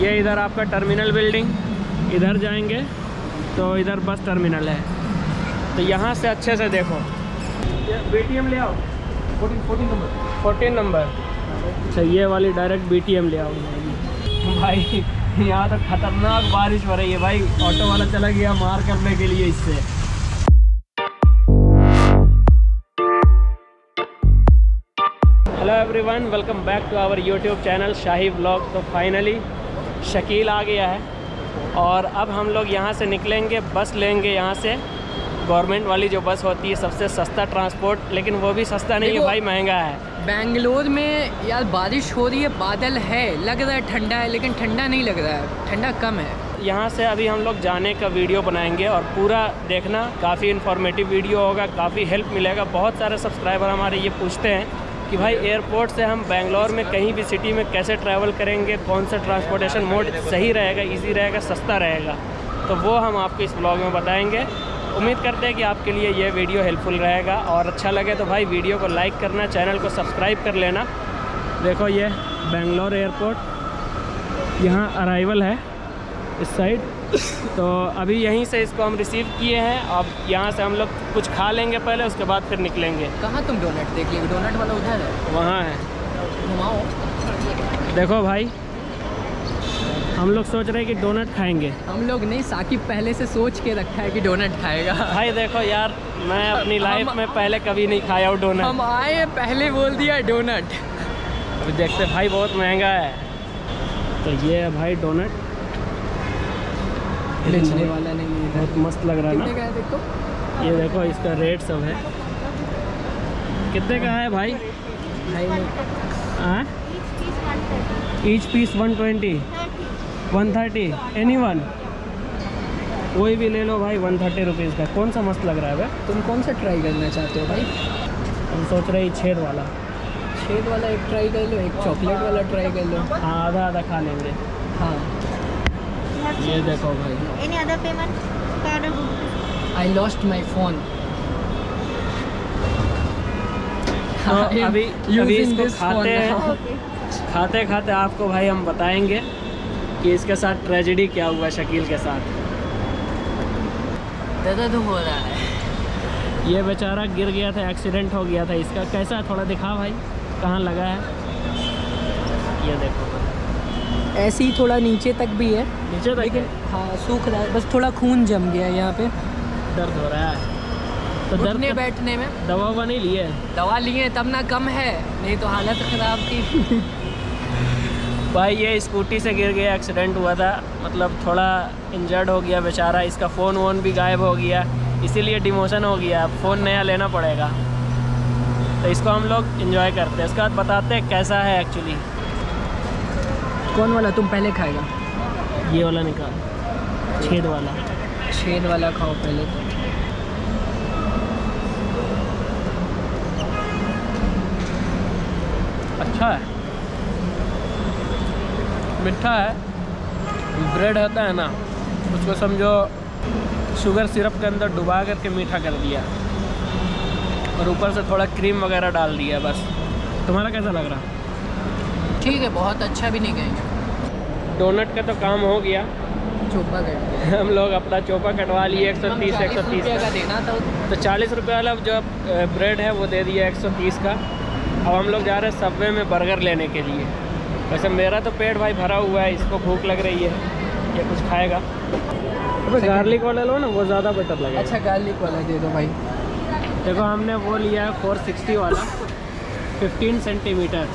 ये इधर आपका टर्मिनल बिल्डिंग इधर जाएँगे तो इधर बस टर्मिनल है। तो यहाँ से अच्छे से देखो। बी टी एम ले आओ। Fourteen fourteen number. Fourteen number. अच्छा ये वाली डायरेक्ट बीटीएम ले आओ। भाई यहाँ तो खतरनाक बारिश हो रही है भाई। ऑटो वाला चला गया मार करने के लिए इससे। Hello everyone welcome back to our YouTube channel Shahi blog तो फाइनली शकील आ गया है। और अब हम लोग यहाँ से निकलेंगे बस लेंगे यहाँ से। गवर्नमेंट वाली जो बस होती है सबसे सस्ता ट्रांसपोर्ट लेकिन वो भी सस्ता नहीं है भाई महँगा है। बेंगलोर में यार बारिश हो रही है बादल है लग रहा है ठंडा है लेकिन ठंडा नहीं लग रहा है ठंडा कम है। यहाँ से अभी हम लोग जाने का वीडियो बनाएँगे और पूरा देखना काफ़ी इन्फॉर्मेटिव वीडियो होगा काफ़ी हेल्प मिलेगा बहुत सारे सब्सक्राइबर हमारे ये पूछते हैं। कि भाई एयरपोर्ट से हम बेंगलोर में कहीं भी सिटी में कैसे ट्रैवल करेंगे, कौन सा ट्रांसपोर्टेशन मोड सही रहेगा इजी रहेगा, सस्ता रहेगा तो वो हम आपको इस ब्लॉग में बताएँगे। उम्मीद करते हैं कि आपके लिए ये वीडियो हेल्पफुल रहेगा और अच्छा लगे तो भाई वीडियो को लाइक करना चैनल को सब्सक्राइब कर लेना। देखो ये बेंगलोर एयरपोर्ट यहाँ अराइवल है इस साइड तो अभी यहीं से इसको हम रिसीव किए हैं। अब यहाँ से हम लोग कुछ खा लेंगे पहले उसके बाद फिर निकलेंगे। कहाँ तुम डोनट देख लियो डोनट वाला उधर है। वहाँ है। घुमाओ। देखो भाई हम लोग सोच रहे हैं कि डोनट खाएँगे। हम लोग नहीं साकिब पहले से सोच के रखा है कि डोनट खाएगा। भाई देखो यार मैं अपनी लाइफ में पहले कभी नहीं खाया हूँ डोनट हम आए पहले बोल दिया डोनट अभी देखते भाई बहुत महँगा है। तो ये है भाई डोनट बेचने वाला नहीं है बहुत मस्त लग रहा है ना? है देखो? ये देखो इसका रेट सब है। कितने का है भाई? हाँ? Each piece one twenty one thirty any one कोई भी ले लो भाई वन थर्टी रुपीज़ का। कौन सा मस्त लग रहा है भाई? तुम कौन सा ट्राई करना चाहते हो भाई? हम सोच रहे हैं छेद वाला। छेद वाला एक ट्राई कर लो एक चॉकलेट वाला ट्राई कर लो। हाँ आधा आधा खा लेंगे। हाँ। ये देखो भाई। Payment? Card or Google? I lost my phone तो अभी अभी इसको खाते हैं। खाते खाते आपको भाई हम बताएँगे कि इसके साथ ट्रेजेडी क्या हुआ शकील के साथ। दर्द हो रहा है। ये बेचारा गिर गया था एक्सीडेंट हो गया था। इसका कैसा थोड़ा दिखा भाई कहाँ लगा है? ये देखो। ऐसे ही थोड़ा नीचे तक भी है। नीचे तक लेकिन हाँ? सूख रहा है। बस थोड़ा खून जम गया है यहाँ पे। दर्द हो रहा है। तो दर्द बैठने में। दवा ववा नहीं लिए? दवा लिए तब ना कम है। नहीं तो हालत ख़राब थी। भाई ये स्कूटी से गिर गया एक्सीडेंट हुआ था। मतलब थोड़ा इंजर्ड हो गया बेचारा। इसका फ़ोन वोन भी गायब हो गया। इसीलिए डिमोशन हो गया। अब फ़ोन नया लेना पड़ेगा। तो इसको हम लोग इंजॉय करते हैं। उसके बाद बताते हैं कैसा है एक्चुअली कौन वाला तुम पहले खाएगा? ये वाला नहीं निकाल छेद वाला। छेद वाला खाओ पहले। तो अच्छा है। मीठा है। ब्रेड होता है ना उसको समझो शुगर सिरप के अंदर डुबा करके मीठा कर दिया। और ऊपर से थोड़ा क्रीम वगैरह डाल दिया बस। तुम्हारा कैसा लग रहा? ठीक है बहुत अच्छा भी नहीं कहेंगे। डोनट का तो काम हो गया। चोपा कर हम लोग अपना चोपा कटवा लिए एक सौ तीस एक सौ तीस का देना था। तो चालीस रुपये वाला जो ब्रेड है वो दे दिया एक सौ तीस का। अब हम लोग जा रहे हैं सबवे में बर्गर लेने के लिए। वैसे मेरा तो पेट भाई भरा हुआ है इसको भूख लग रही है ये कुछ खाएगा। अबे गार्लिक वाला लो ना वो ज़्यादा बेटर लगेगा। अच्छा गार्लिक वाला दे दो भाई। देखो हमने वो लिया है फोर सिक्सटी वाला फिफ्टीन सेंटीमीटर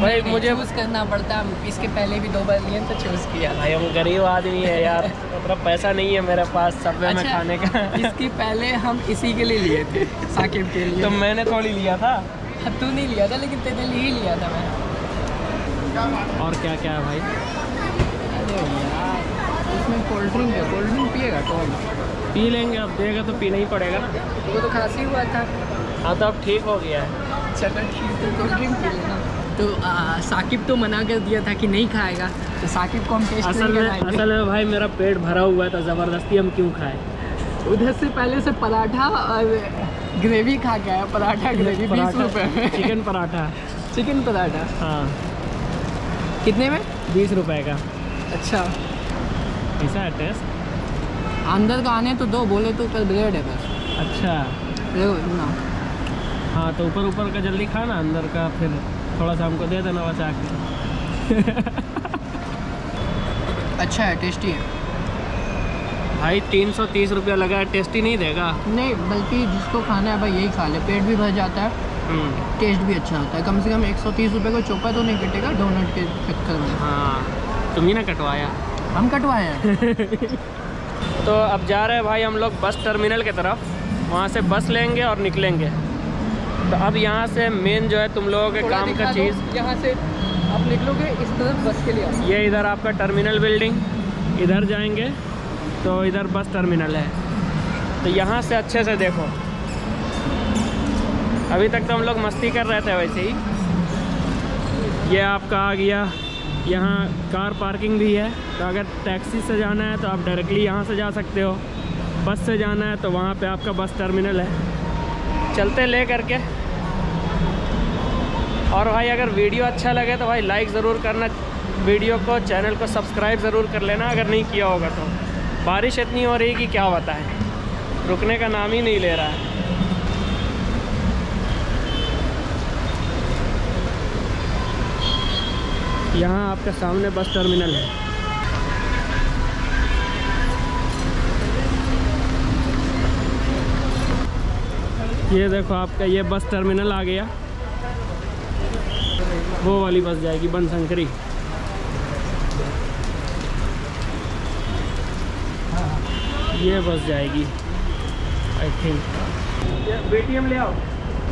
भाई मुझे चूज़ करना पड़ता है इसके पहले भी दो बार लिए तो चूज़ किया। भाई हम गरीब आदमी है यार मतलब पैसा नहीं है मेरे पास सबवे में अच्छा, खाने का। इसकी पहले हम इसी के लिए लिए थे साकिब के लिए। तो मैंने थोड़ी लिया था। हाँ, तू नहीं लिया था लेकिन तेरे लिए ही लिया था मैं और क्या क्या है भाई? अरे यार इसमें कोल्ड ड्रिंक है कोल्ड ड्रिंक पिएगा कौन? पी लेंगे अब देगा तो पीना ही पड़ेगा ना। वो तो खांसी हुआ था। हाँ तो अब ठीक हो गया है। चलो ठीक है कोल्ड ड्रिंक पी लेना। तो साकिब तो मना कर दिया था कि नहीं खाएगा। तो साकिब को हम टेस्ट असल में असल में भाई मेरा पेट भरा हुआ है तो ज़बरदस्ती हम क्यों खाएँ? उधर से पहले से पराठा और ग्रेवी खा के आया। पराठा ग्रेवी बीस रुपए में। चिकन पराठा। चिकन पराठा? हाँ। कितने में? बीस रुपए का। अच्छा। ऐसा है टेस्ट अंदर का आने तो दो बोले तो कल ब्रेड है बस। अच्छा। ना हाँ तो ऊपर ऊपर का जल्दी खाना अंदर का फिर थोड़ा सा हमको दे देना बचा के अच्छा है टेस्टी है। भाई तीन सौ तीस रुपया लगा है टेस्टी नहीं देगा। नहीं बल्कि जिसको खाना है भाई यही खा ले। पेट भी भर जाता है। हम्म, टेस्ट भी अच्छा होता है। कम से कम एक सौ तीस रुपये को चौपा तो नहीं कटेगा डोनट के चक्कर में। हाँ तुम ही ना कटवाया। हम कटवाए हैं। तो अब जा रहे हैं भाई हम लोग बस टर्मिनल की तरफ़। वहाँ से बस लेंगे और निकलेंगे। तो अब यहाँ से मेन जो है तुम लोगों के काम का चीज़। यहाँ से आप निकलोगे इस तरफ़ बस के लिए। ये इधर आपका टर्मिनल बिल्डिंग इधर जाएँगे तो इधर बस टर्मिनल है। तो यहाँ से अच्छे से देखो। अभी तक तो हम लोग मस्ती कर रहे थे वैसे ही। ये आपका आ गया। यहाँ कार पार्किंग भी है। तो अगर टैक्सी से जाना है तो आप डायरेक्टली यहाँ से जा सकते हो। बस से जाना है तो वहाँ पे आपका बस टर्मिनल है। चलते ले करके। और भाई, अगर वीडियो अच्छा लगे तो भाई लाइक ज़रूर करना। वीडियो को, चैनल को सब्सक्राइब ज़रूर कर लेना, अगर नहीं किया होगा तो। बारिश इतनी हो रही है कि क्या बताएँ। रुकने का नाम ही नहीं ले रहा है। यहाँ आपके सामने बस टर्मिनल है। ये देखो आपका ये बस टर्मिनल आ गया। वो वाली बस जाएगी बनशंकरी। ये बस जाएगी I think B T M ले आओ।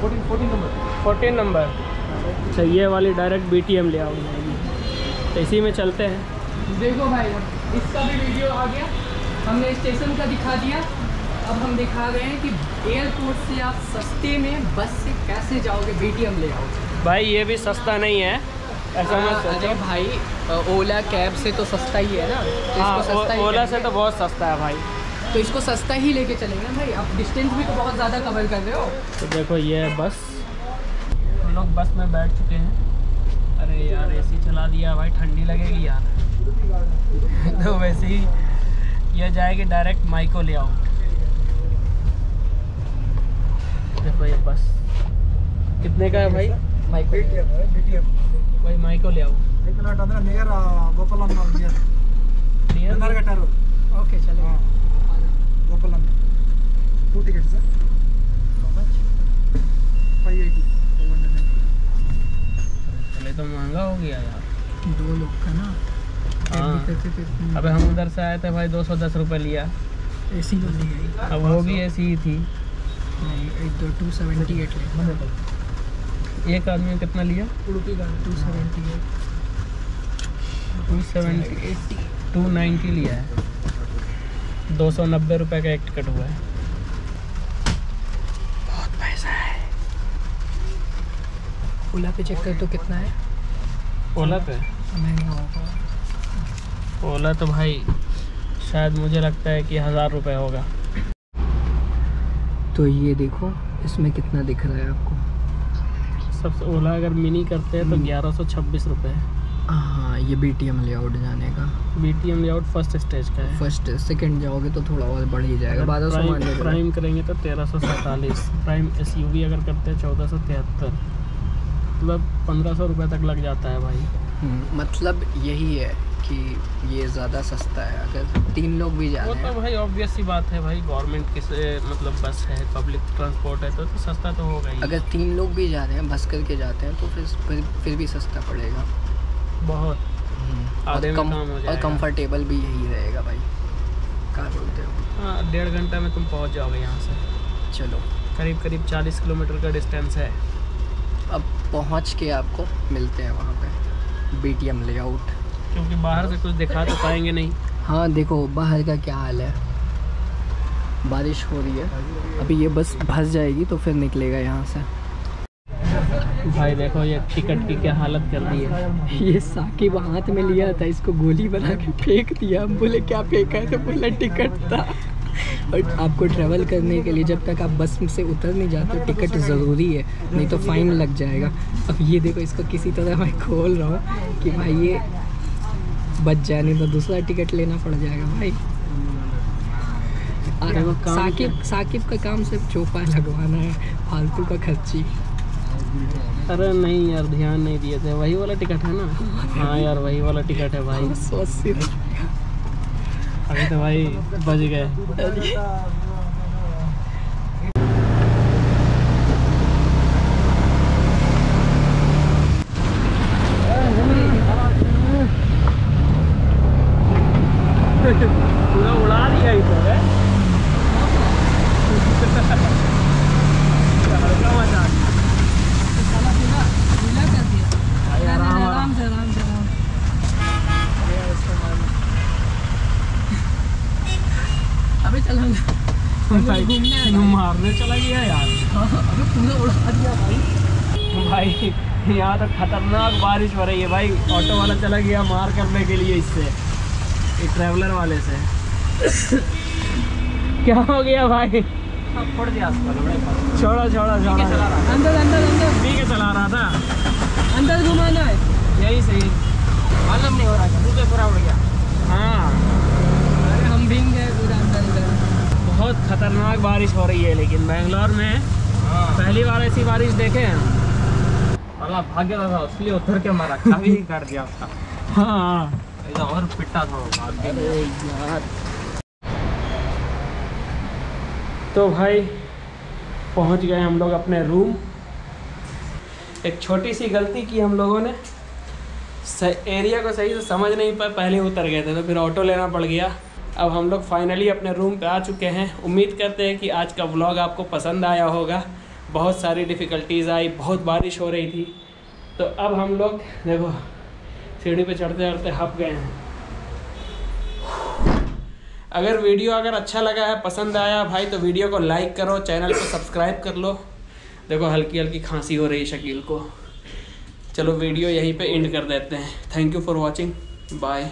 Fourteen fourteen number. Fourteen number. अच्छा ये वाली डायरेक्ट बी टी एम ले आओ। तो इसी में चलते हैं। देखो भाई इसका भी वीडियो आ गया। हमने स्टेशन का दिखा दिया। अब हम दिखा रहे हैं कि एयरपोर्ट से आप सस्ते में बस से कैसे जाओगे? बीटीएम ले आओगे। भाई ये भी सस्ता नहीं है। ऐसा मत अरे भाई ओला कैब से तो सस्ता ही है ना। तो हाँ इसको सस्ता ही ओ- ओला से तो बहुत सस्ता है भाई। तो इसको सस्ता ही लेके चलेंगे ना भाई। आप डिस्टेंस भी तो बहुत ज़्यादा कवर कर रहे हो। तो देखो ये है बस। हम लोग बस में बैठ चुके हैं। अरे यार एसी चला दिया भाई। ठंडी लगेगी यार। तो वैसे ही यह जाएगी डायरेक्ट माइको ले आओ। देखो ये बस। कितने का है भाई? माइक भाई माइक को ले आओ। Near Gopal near okay Gopal two ticket sir five eighty तो महँगा हो गया यार। दो लोग का ना। हाँ। अबे हम उधर से आए थे भाई दो सौ दस रुपये लिया। ए सी अब वो भी ए सी ही थी। नहीं एक दो टू सेवेंटी एट एक आदमी ने कितना लिया? उड़पी का two seventy eight two seventy two ninety लिया है दो सौ नब्बे रुपये का एक टिकट हुआ है। बहुत पैसा है। ओला पे चेक कर तो कितना है? ओला पे? महँगा होगा। ओला तो भाई शायद मुझे लगता है कि हज़ार रुपये होगा। तो ये देखो इसमें कितना दिख रहा है आपको? सबसे ओला अगर मिनी करते हैं तो ग्यारह सौ छब्बीस रुपये हाँ। ये बी टी एम लेआउट जाने का। B T M layout first stage का है। फ़र्स्ट सेकंड जाओगे तो थोड़ा और बढ़ ही जाएगा बारह सौ प्राइम, प्राइम करेंगे तो तेरह सौ सैंतालीस प्राइम एस यू वी अगर करते हैं चौदह सौ तिहत्तर। मतलब पंद्रह सौ रुपये तक लग जाता है भाई। हम्म, मतलब यही है। कि ये ज़्यादा सस्ता है अगर तीन लोग भी जा वो रहे तो हैं। भाई ऑब्वियस सी बात है भाई गवर्नमेंट किस मतलब बस है पब्लिक ट्रांसपोर्ट है तो, तो सस्ता तो होगा ही। अगर तीन लोग भी जा रहे हैं बस करके जाते हैं तो फिर फिर, फिर भी सस्ता पड़ेगा। बहुत। आधे और कम हो और जाएगा। कंफर्टेबल भी यही रहेगा भाई। क्या बोलते हो? हाँ डेढ़ घंटा में तुम पहुँच जाओगे यहाँ से। चलो। करीब करीब चालीस किलोमीटर का डिस्टेंस है। अब पहुँच के आपको मिलते हैं वहाँ पे। बी टी एम लेआउट क्योंकि बाहर से कुछ दिखा तो पाएँगे नहीं। हाँ देखो बाहर का क्या हाल है? बारिश हो रही है। अभी ये बस फंस जाएगी तो फिर निकलेगा यहाँ से। भाई देखो ये टिकट की क्या हालत कर दी है। ये साकिब हाथ में लिया था इसको गोली बना के फेंक दिया। हम बोले क्या फेंका है? तो बोला टिकट था। और आपको ट्रैवल करने के लिए जब तक आप बस से उतर नहीं जाते टिकट ज़रूरी है नहीं तो फाइन लग जाएगा। अब ये देखो इसको किसी तरह मैं खोल रहा हूँ कि भाई ये बच जाए नहीं तो दूसरा टिकट लेना पड़ जाएगा भाई। काम साकिब साकिब का काम सिर्फ़ चोपा लगवाना है फालतू का खर्ची। अरे नहीं यार ध्यान नहीं दिए थे। वही वाला टिकट है ना? हाँ यार वही वाला टिकट है भाई। अभी तो भाई बज गए पूरा उड़ा दिया इसे है हल्का मज़ाक आराम आराम से आराम से आराम अबे चल हम मारने चला गया यार। अबे पूरा उड़ा दिया भाई। भाई यहाँ तो खतरनाक बारिश हो रही है भाई। ऑटो वाला चला गया मार करने के लिए इससे। ये ट्रैवलर वाले से। क्या हो गया भाई? छोड़ दिया छोड़ो छोड़ो छोड़ो। अंदर अंदर अंदर। ठीक है चला रहा था। अंदर घुमाना है। यही सही। मालूम नहीं हो रहा था। पूरा उड़ गया। हाँ अरे हम भीग गए पूरा अंदर अंदर बहुत खतरनाक बारिश हो रही है लेकिन बेंगलोर में पहली बार ऐसी बारिश देखे हैं। अल्लाह भाग्य था उसके उतर के मारा काफ़ी कर दिया उसका। हाँ। और पिट्टा था यार। तो भाई पहुँच गए हम लोग अपने रूम एक छोटी सी गलती की हम लोगों ने। एरिया को सही से समझ नहीं पाए पहले उतर गए थे तो फिर ऑटो लेना पड़ गया। अब हम लोग फाइनली अपने रूम पे आ चुके हैं। उम्मीद करते हैं कि आज का व्लॉग आपको पसंद आया होगा। बहुत सारी डिफ़िकल्टीज़ आई, बहुत बारिश हो रही थी। तो अब हम लोग, देखो, सीढ़ी पे चढ़ते चढ़ते हप गए हैं। अगर वीडियो अगर अच्छा लगा है, पसंद आया भाई तो वीडियो को लाइक करो चैनल को सब्सक्राइब कर लो। देखो, हल्की हल्की खांसी हो रही है शकील को। चलो वीडियो यहीं पे एंड कर देते हैं। Thank you for watching bye